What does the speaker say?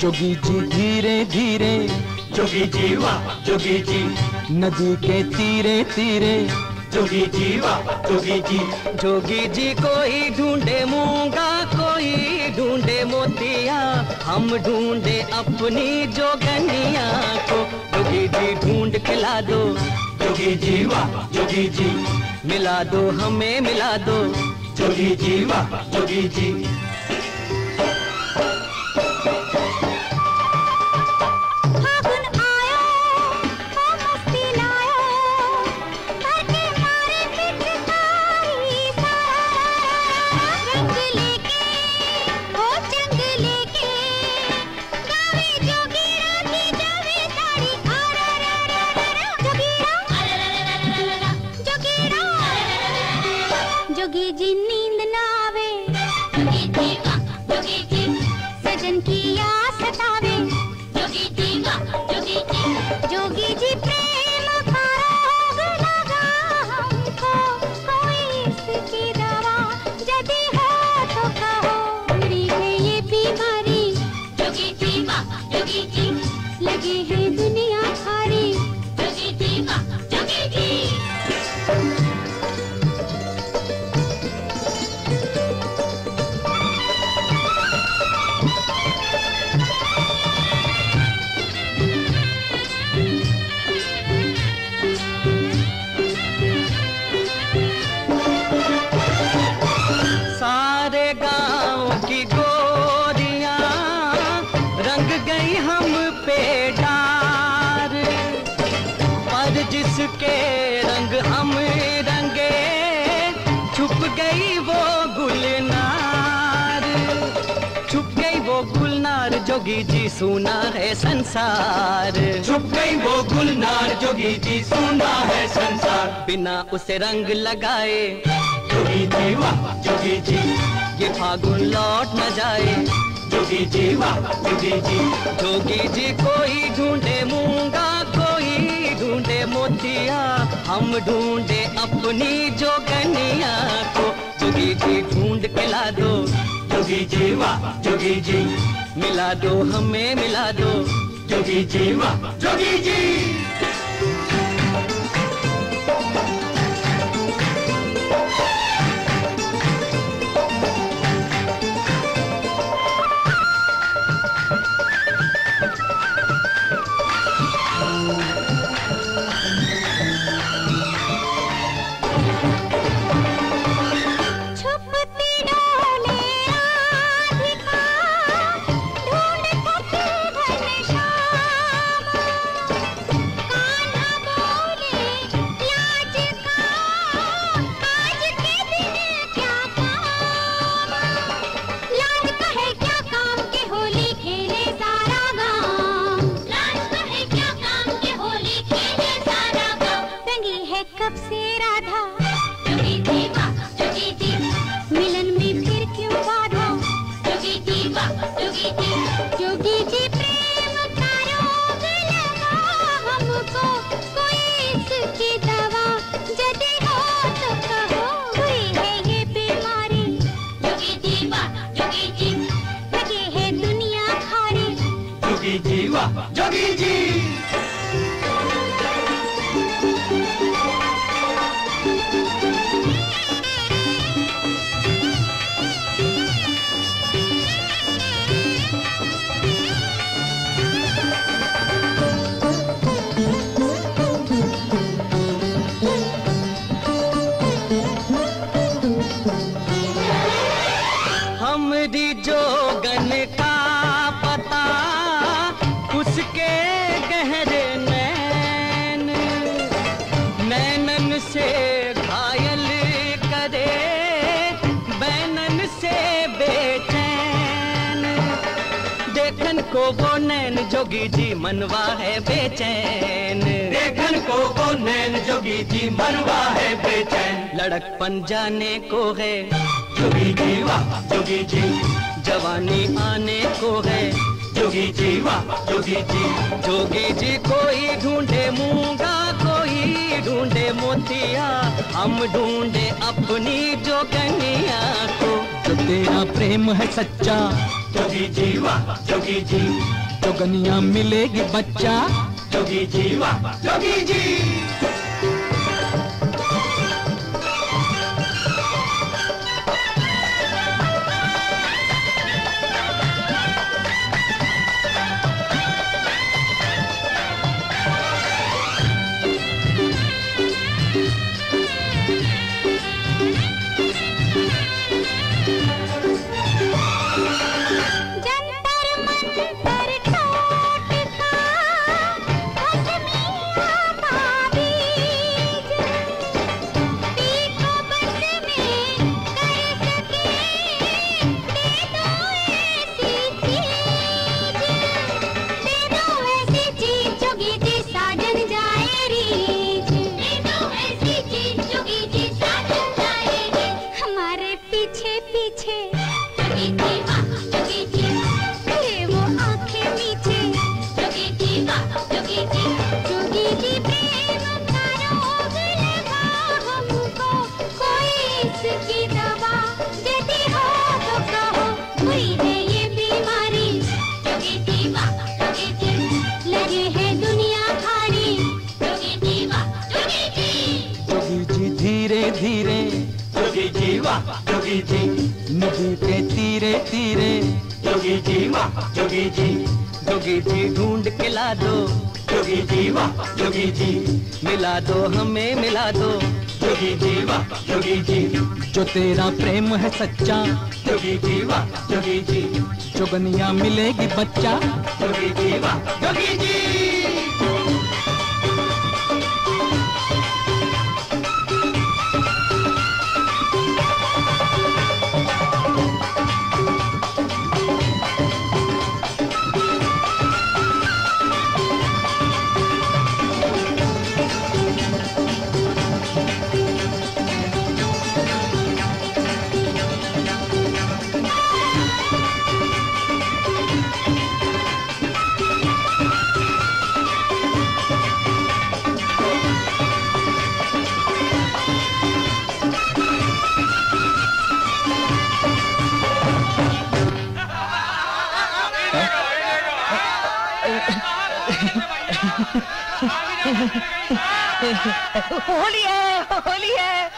जोगी जी धीरे धीरे। जोगी जी वाह जोगी जी। नदी के तीरे तीरे। जोगी जी वाह जोगी जी। जोगी जी कोई ढूंढे मूँगा कोई ढूंढे मोतिया। हम ढूंढे अपनी जोगनिया को। जोगी जी ढूंढ खिला दो। जोगी जी वाह जोगी जी। मिला दो हमें मिला दो। जोगी जी वाह जोगी जी। जी नींद ना आवे। सजन की जोगी जी सुना है संसार। छुप गई वो गुलनार जोगी जी सुना है संसार। बिना उसे रंग लगाए। जोगी जी वाह जोगी जी। ये फागुन लौट न जाए। जोगी जी वाह जोगी जी। जोगी जी कोई ढूंढे मूँगा कोई ढूंढे मोतिया। हम ढूंढे अपनी जोगनिया को। जोगी जी ढूंढ के ला दो। जोगी जी, वाह, जोगी जी। मिला दो हमें, मिला दो। जोगी जी, वाह, जोगी जी। कब से राधा? जोगी थी वाह जोगी जी मिलन में फिर क्यों बाधा? जोगी थी वाह जी वो नैन जोगी जी मनवा है बेचैन। देखन को वो नैन जोगी जी मनवा है बेचैन। लड़कपन जाने को है। जोगी जी वाह जोगी जी। जवानी आने को है। जोगी जी वाह जोगी जी। जोगी जी कोई ढूंढे मूँगा कोई ढूंढे मोतिया। हम ढूंढे अपनी जोगनिया को। जो तेरा प्रेम है सच्चा जोगी जी वाह जोगी जी। जोगनिया मिलेगी बच्चा। जोगी जी वाह जोगी जी। धीरे धीरे जोगी जी वाह जोगी जी नदी के तीरे तीरे। जोगी जी जोगी जी जोगी जी ढूंढ के ला दो जोगी जी जोगी जी मिला दो हमें मिला दो। जोगी जी वाह जोगी जी जो तेरा प्रेम है सच्चा। जोगी जी वाह जोगी जी जोगनिया मिलेगी बच्चा। जोगी जी वाह जोगी जी। होली है होली है।